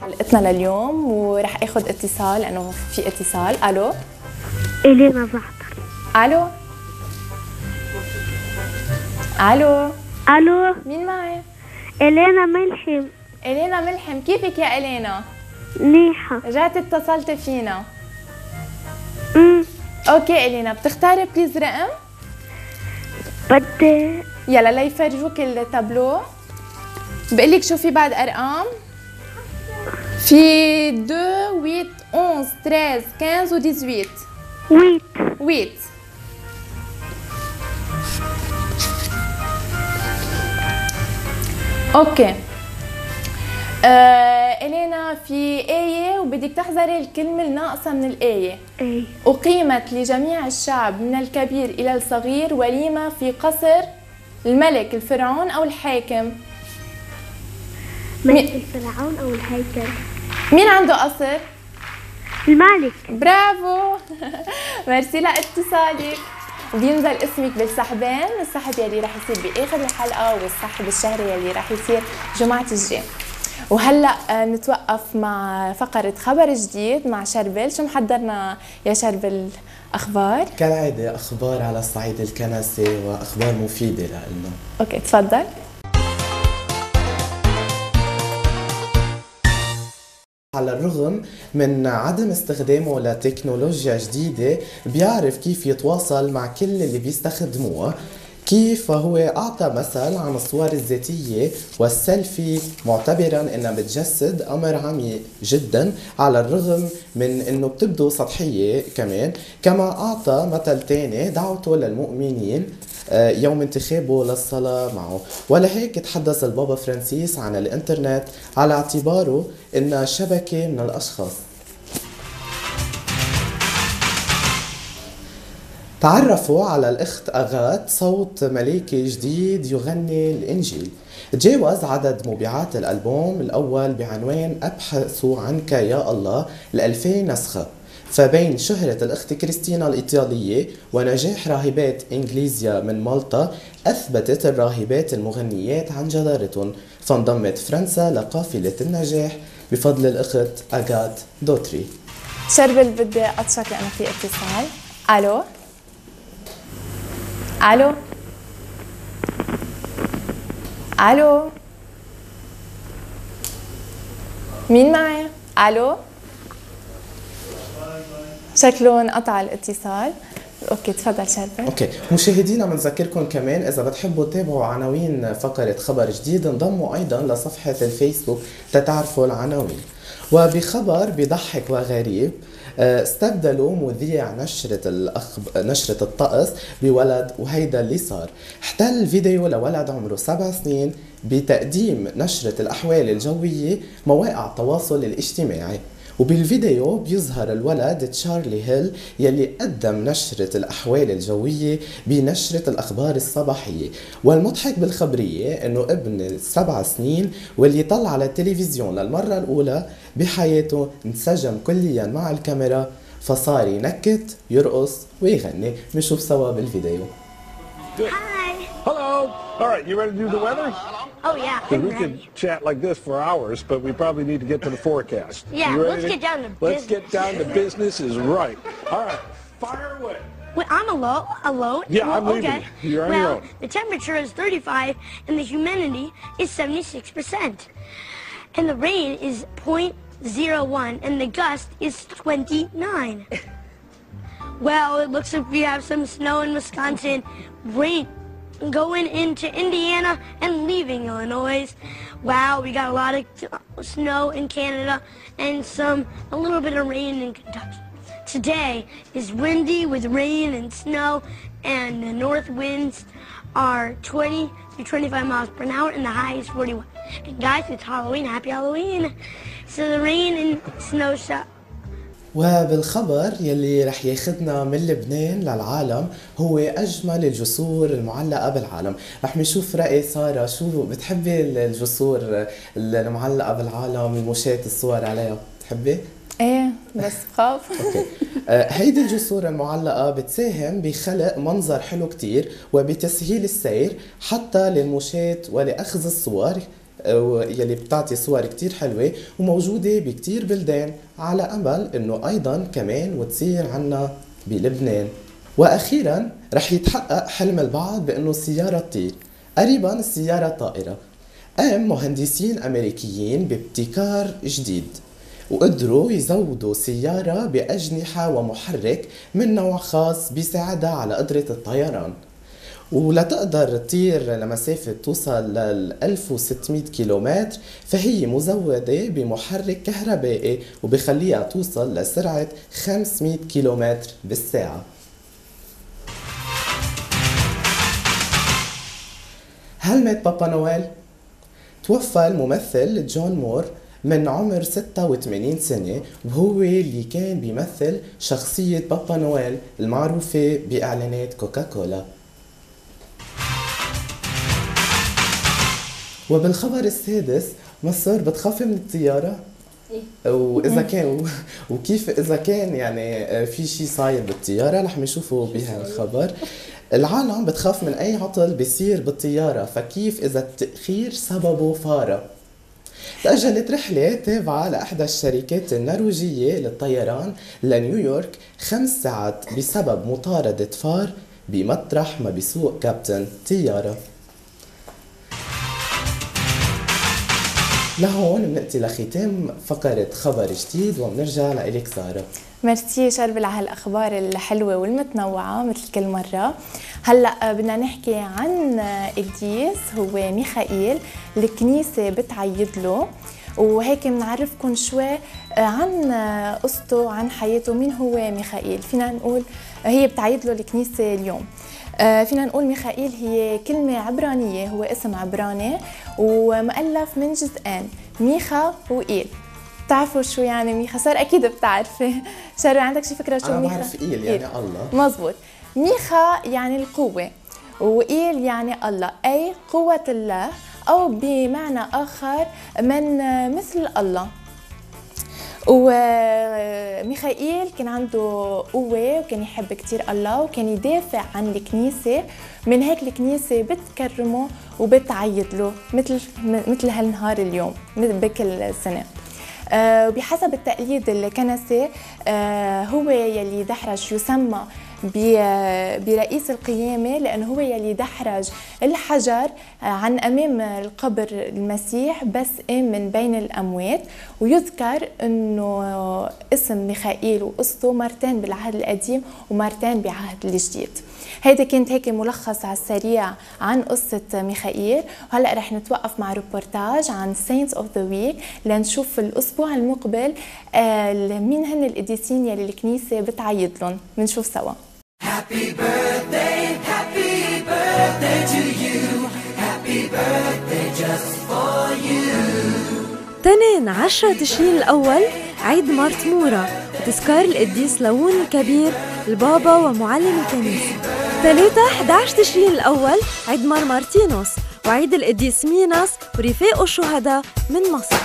حلقتنا لليوم ورح آخذ اتصال لأنه في اتصال. ألو؟ إلينا زعتر ألو؟ ألو؟ ألو؟ مين معي؟ إلينا ملحم. إلينا ملحم. كيفك يا إلينا؟ منيحة. رجعت اتصلت فينا. أمم okay إلينا بتختاري please رقم؟ بدي يلا ليفرجوك التابلو. بقول لك شو في بعد أرقام. في 2 8 11 13 15 و 18 ويت. 8 أوكي. آه إلينا في آية وبدك تحذري الكلمة الناقصة من الآية أقيمت لجميع الشعب من الكبير إلى الصغير وليمة في قصر الملك الفرعون أو الحاكم؟ ملك الفرعون أو الهيكل مين عنده قصر؟ الملك. برافو. ميرسي. لاتصالك وبينزل اسمك بالسحبين السحب يلي رح يصير بآخر الحلقة والسحب الشهري يلي رح يصير جمعة الجاي وهلأ آه، نتوقف مع فقرة خبر جديد مع شربل. شو محضرنا يا شربل؟ أخبار؟ كالعادة أخبار على الصعيد الكنسي وأخبار مفيدة لنا okay تفضل. على الرغم من عدم استخدامه لتكنولوجيا جديدة بيعرف كيف يتواصل مع كل اللي بيستخدموها كيف هو أعطى مثل عن الصور الذاتية والسيلفي؟ معتبرا إنها بتجسد أمر عميق جدا على الرغم من إنه بتبدو سطحية كمان. كما أعطى مثل تاني دعوته للمؤمنين آه، يوم انتخابه للصلاة معه. ولهيك تحدث البابا فرانسيس عن الإنترنت على اعتباره إنها شبكة من الأشخاص. تعرفوا على الأخت أغات صوت ملائكي جديد يغني الإنجيل. تجاوز عدد مبيعات الألبوم الأول بعنوان أبحث عنك يا الله الألفين نسخة. فبين شهرة الأخت كريستينا الإيطالية ونجاح راهبات إنجليزيا من مالطا أثبتت الراهبات المغنيات عن جدارتهم. فانضمت فرنسا لقافلة النجاح بفضل الأخت أغات دوتري. شربل بدي اطشك لأنه في اتصال. ألو؟ ألو؟ ألو؟ مين معي؟ ألو؟ شكله انقطع الاتصال. okay تفضل شربل okay مشاهدينا بنذكركم كمان إذا بتحبوا تتابعوا عناوين فقرة خبر جديد انضموا أيضا لصفحة الفيسبوك تتعرفوا العناوين. وبخبر بضحك وغريب استبدلوا مذيع نشرة الأخب... نشرة الطقس بولد وهيدا اللي صار. احتل فيديو لولد عمره سبع سنين بتقديم نشرة الأحوال الجوية مواقع التواصل الاجتماعي. وبالفيديو بيظهر الولد تشارلي هيل يلي قدم نشرة الأحوال الجوية بنشرة الأخبار الصباحية. والمضحك بالخبرية أنه ابن سبع سنين واللي طلع على التلفزيون للمرة الأولى بحياته انسجم كليا مع الكاميرا فصار ينكت يرقص ويغني. نشوف سوا بالفيديو. Hi. All right, you ready to do the weather? Oh yeah I'm we could chat like this for hours, but we probably need to get to the forecast. Yeah, let's get down to Let's business. get down to business is right. All right, fire away. Wait, I'm alone. Alone? Yeah, well, I'm leaving okay. You're on well, your own. the temperature is 35 and the humidity is 76%. And the rain is 0.01 and the gust is 29. well, it looks like we have some snow in Wisconsin. Rain going into Indiana and leaving Illinois. Wow, we got a lot of snow in Canada and some a little bit of rain in Kentucky. Today is windy with rain and snow, and the north winds are 20 to 25 miles per hour, and the high is 41. And guys, it's Halloween. Happy Halloween! So the rain and snow shot. وبالخبر يلي رح ياخدنا من لبنان للعالم هو أجمل الجسور المعلقة بالعالم. رح نشوف رأي سارة شو بتحبي الجسور المعلقة بالعالم المشاة الصور عليها؟ بتحبي؟ إيه بس بخاف آه، هيدي الجسور المعلقة بتساهم بخلق منظر حلو كتير وبتسهيل السير حتى للمشاة ولأخذ الصور. يلي بتعطي صور كتير حلوة وموجودة بكتير بلدان على أمل إنه أيضا كمان وتصير عنا بلبنان. وأخيرا رح يتحقق حلم البعض بأنه السيارة تطير. قريبا السيارة طائرة قام مهندسين أمريكيين بابتكار جديد. وقدروا يزودوا سيارة بأجنحة ومحرك من نوع خاص بيساعدها على قدرة الطيران. ولتقدر تطير لمسافة توصل لل 1600 كيلومتر فهي مزودة بمحرك كهربائي وبخليها توصل لسرعة 500 كيلومتر بالساعة هل مات بابا نويل؟ توفى الممثل جون مور من عمر 86 سنة وهو اللي كان بيمثل شخصية بابا نويل المعروفة بإعلانات كوكاكولا وبالخبر السادس مصر بتخافي من الطيارة؟ واذا كان وكيف إذا كان يعني في شيء صاير بالطيارة؟ رح نشوفه بهالخبر. العالم بتخاف من أي عطل بيصير بالطيارة فكيف إذا التأخير سببه فاره تأجلت رحلة تابعة لإحدى الشركات النرويجية للطيران لنيويورك خمس ساعات بسبب مطاردة فار بمطرح ما بيسوق كابتن طيارة. لهون بنأتي لختام فقرة خبر جديد وبنرجع لإلك سارة. ميرسي شربل على هالاخبار الحلوة والمتنوعة مثل كل مرة. هلأ بدنا نحكي عن قديس هو ميخائيل الكنيسة بتعيد له. وهيك بنعرفكم شوي عن قصته عن حياته. مين هو ميخائيل؟ فينا نقول هي بتعيد له الكنيسة اليوم. فينا نقول ميخائيل هي كلمة عبرانية هو اسم عبراني ومؤلف من جزئين ميخا وإيل. بتعرفوا شو يعني ميخا؟ صار أكيد بتعرفي. شر عندك شي فكرة شو أنا ميخا؟ بعرف إيل يعني الله. مزبوط ميخا يعني القوة وإيل يعني الله. أي قوة الله أو بمعنى آخر من مثل الله. وميخائيل كان عنده قوة وكان يحب كتير الله وكان يدافع عن الكنيسة. من هيك الكنيسة بتكرمه وبتعيد له مثل مثل هالنهار اليوم بكل سنة آه، بحسب التقليد الكنسي آه، هو يلي دحرج يسمى برئيس القيامة لأنه هو يلي دحرج الحجر عن أمام القبر المسيح بس من بين الأموات. ويذكر أنه اسم ميخائيل وقصته مرتين بالعهد القديم ومرتين بعهد الجديد. هيدا كانت هيك ملخص على السريع عن قصة ميخائيل. وهلأ رح نتوقف مع روبورتاج عن Saints of the Week لنشوف الأسبوع المقبل آه، مين هن القديسين يلي الكنيسة بتعيد لهم. بنشوف سوا. Happy birthday, happy birthday to you. Happy birthday just for you. تنين عشرة تشرين الأول عيد مارتمورة وتذكار القديس لون الكبير البابا ومعلم الكنيسة ثلاثة 11 تشرين الأول عيد مار مارتينوس. وعيد القديس ميناس ورفاقه الشهداء من مصر.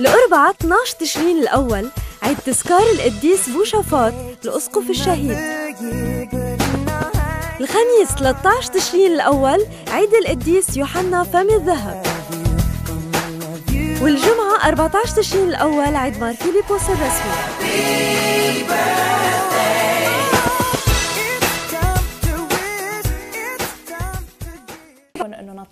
الأربعة 12 تشرين الأول عيد تذكار القديس بوشافاط الأسقف الشهيد. الخميس 13 تشرين الأول عيد القديس يوحنا فم الذهب. والجمعة 14 تشرين الأول عيد مار فيليبوس الرسمي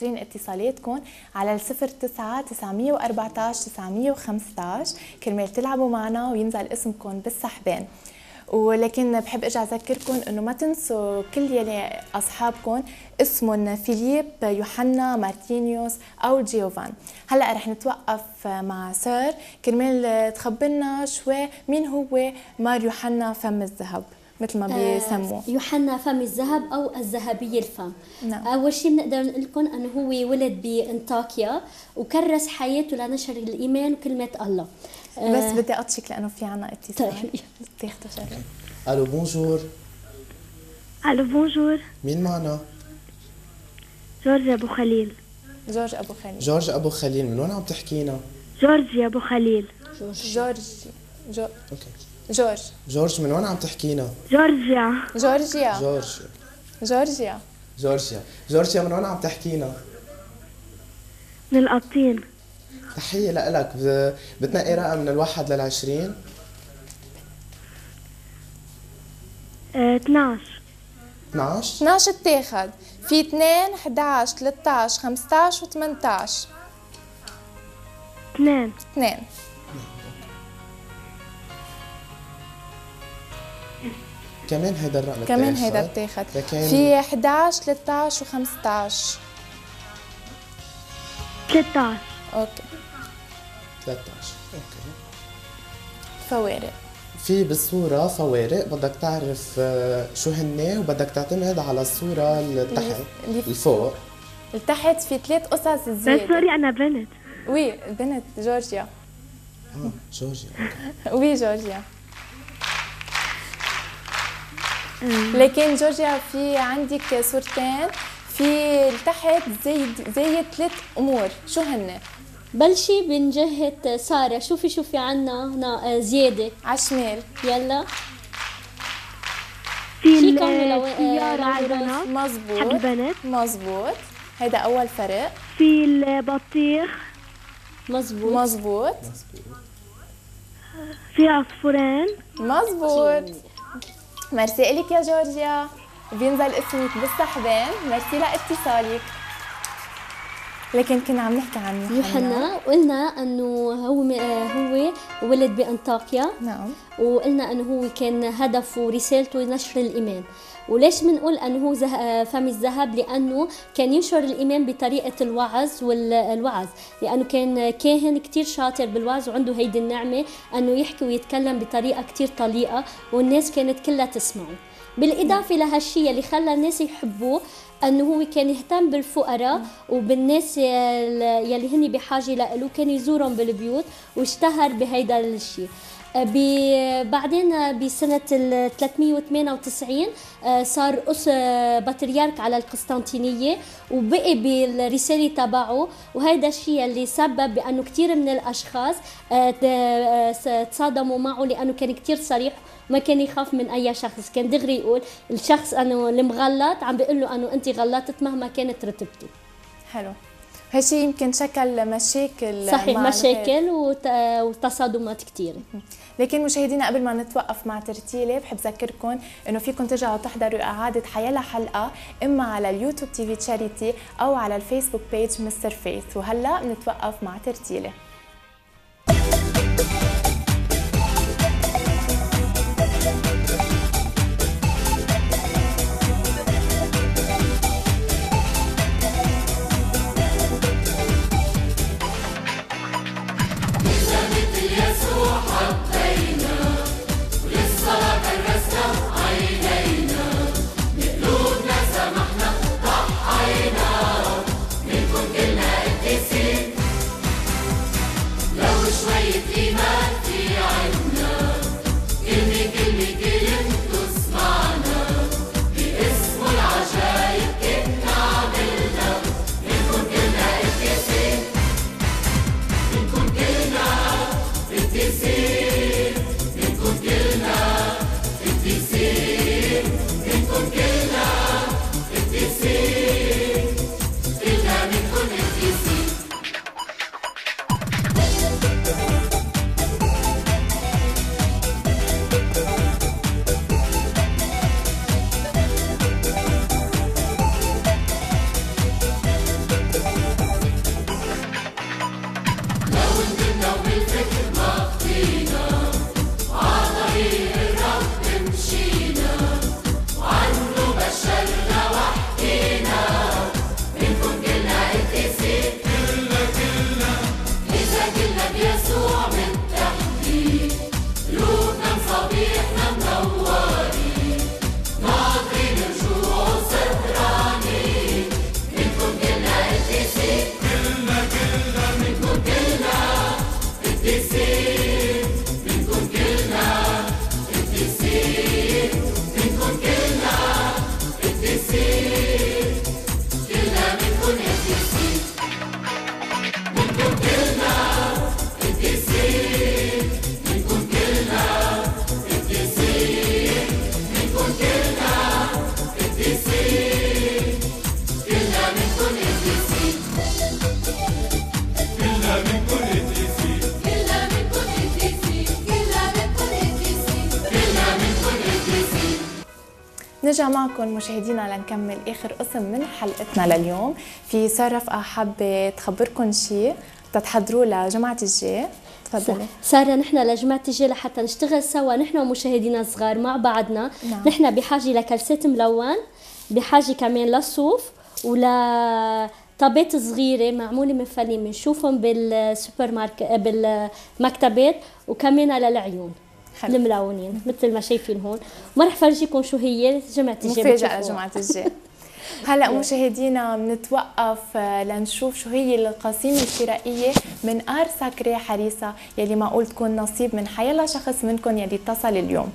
ناطرين اتصالاتكم على الصفر 9 914 915 كرمال تلعبوا معنا وينزل اسمكم بالسحبان ولكن بحب ارجع اذكركم انه ما تنسوا كل يلي اصحابكم اسمهم فيليب يوحنا مارتينيوس أو جيوفان. هلا رح نتوقف مع Soeur. كرمال تخبرنا شوي مين هو مار يوحنا فم الذهب. مثل ما آه، بيسموه. يوحنا فم الذهب أو الذهبيه الفم. نعم. أول شيء بنقدر نقول لكم أنه هو ولد بأنطاكيا وكرس حياته لنشر الإيمان وكلمة الله. بس آه، بدي أقطشك لأنه في عنا اتصال. طيب. تاخذوا شغله ألو bonjour. ألو bonjour. مين معنا؟ جورج أبو خليل. جورج أبو خليل. جورج أبو خليل من وين عم تحكينا؟ جورج أبو خليل. جورج. جو okay. جورج. جورج من وين عم تحكينا؟ جورجيا. جورجيا. جورج جورجيا. جورجيا. جورجيا من وين عم تحكينا؟ من القطين تحية لإلك. بتنقي رقم من الواحد للعشرين؟ آه، 12 12 12 اتاخد في 2 11 13 15 و18 2 2 كمان هيدا الرقم كمان. هيدا اتاخد لكن في 11 13 و15 13 okay. 13 okay. فوارق. في بالصورة فوارق. بدك تعرف آه، شو هن وبدك تعتمد على الصورة اللي تحت اللي- الفوق. لتحت في ثلاث قصص بس زيادة. sorry أنا بنت. oui بنت جورجيا. آه جورجيا. oui جورجيا. لكن جورجيا في عندك صورتين في تحت زايد زايد ثلاث أمور. شو هن؟ بلشي من جهة سارة. شوفي شوفي عنا هنا آه، زيادة. على الشمال يلا. في السيارة على البنات حق مزبوط البنت مزبوط هيدا أول فرق. في البطيخ مزبوط مزبوط في عصفورين. مزبوط ميرسي إلك يا جورجيا بينزل اسمك بالسحبان ميرسي لاتصالك لكن كنا عم نحكي عن يوحنا يوحنا قلنا إنه هو هو ولد بأنطاكيا. نعم. وقلنا إنه هو كان هدفه ورسالته نشر الإيمان. وليش بنقول إنه هو زه... فم الذهب؟ لأنه كان ينشر الإيمان بطريقة الوعظ والوعظ لأنه كان كاهن كتير شاطر بالوعظ وعنده هيدي النعمة إنه يحكي ويتكلم بطريقة كتير طليقة والناس كانت كلها تسمعه. بالإضافة لهالشيء اللي خلى الناس يحبوه أنه هو كان يهتم بالفقراء وبالناس يل- يلي هن بحاجه له كان يزورهم بالبيوت واشتهر بهيدا الشيء بعدين بسنة ال 398 آه، صار أس آه، بطريرك على القسطنطينية وبقي بالرسالة تبعه. وهيدا الشيء اللي سبب بأنه كتير من الأشخاص آه، آه، تصادموا معه لأنه كان كتير صريح ما كان يخاف من أي شخص. كان دغري يقول الشخص أنه المغلط عم بيقول له أنه أنت غلطت مهما كانت رتبته حلو. هالشي يمكن شكل مشاكل صحيح مع مشاكل وت- وتصادمات كتير. لكن مشاهدينا قبل ما نتوقف مع ترتيلة بحب ذكركم إنه فيكم ترجعوا تحضروا إعادة حيلا حلقة إما على ال YouTube TV Charity أو على ال Facebook page Mr Faith وهلا بنتوقف مع ترتيلة نرجع معكم مشاهدينا لنكمل آخر قسم من حلقتنا لليوم. في ساره رفقه حابة تخبركم شيء تتحضروا لجمعه الجاي تفضلي. سارة نحن لجمعة الجاي لحتى نشتغل سوا. نحن ومشاهدينا الصغار مع بعضنا. نعم. نحن بحاجة لكلسات ملون بحاجة كمان للصوف ولا طابات صغيرة معمولة من فلين بنشوفهم بالسوبر ماركت بالمكتبات وكمان للعيون حلو. الملونين مثل ما شايفين هون. ما رح فرجيكم شو هي؟ جمعة الجاي مفاجأة بتشوفوها. لجمعة الجاي هلا مشاهدينا بنتوقف آه، لنشوف شو هي القسيمة الشرائية من Art Sacré حريصة يلي معقول تكون نصيب من حيلا شخص منكم يلي اتصل اليوم.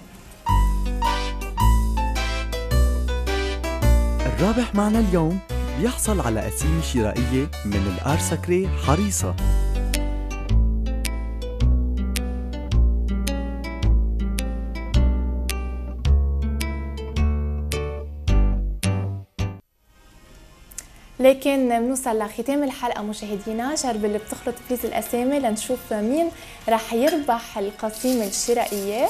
الرابح معنا اليوم بيحصل على قسيمة شرائية من ال Art Sacré حريصة. لكن بنوصل لختام الحلقة. مشاهدينا شرب اللي بتخلط فليس الأسامي لنشوف مين رح يربح القسيمة الشرائية.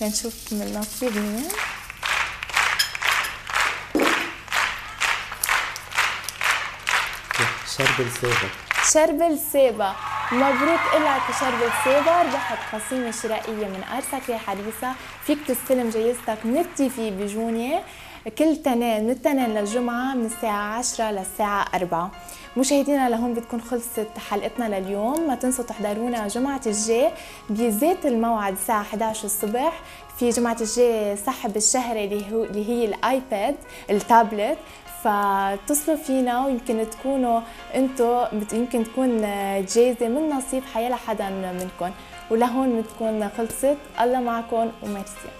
لنشوف من نصيب مين. شرب السابق. شربل سيبا مبروك لك شربل سيبا ربحت قسيمة شرائية من أرسك يا حريصة. فيك تستلم جايزتك من التي في بجونية. كل تنين من التنين للجمعة من الساعة 10 للساعة 4 مشاهدينا لهون بتكون خلصت حلقتنا لليوم. ما تنسوا تحضرونا جمعة الجاي بذات الموعد الساعة 11 الصبح. في جمعة الجاي سحب الشهري اللي هو اللي هي الآيباد التابلت. فاتصلوا فينا ويمكن تكونوا أنتم يمكن تكون جايزة من نصيب حيلا حدا منكم. ولهون بتكون خلصت. الله معكم وميرسي.